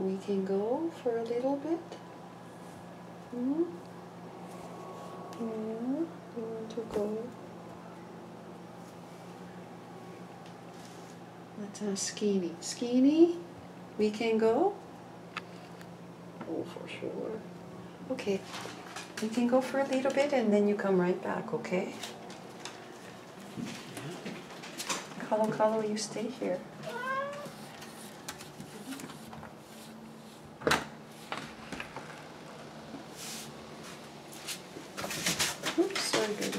We can go for a little bit. Hmm? Yeah, you want to go? Let's ask Skeeny. Skeeny, we can go? Oh, for sure. Okay, we can go for a little bit and then you come right back, okay? Kalo Kalo, you stay here. Oops, sorry, baby.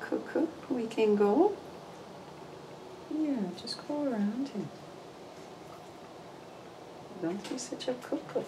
Cuckoo, we can go. Yeah, just go around him. Don't be such a cuckoo.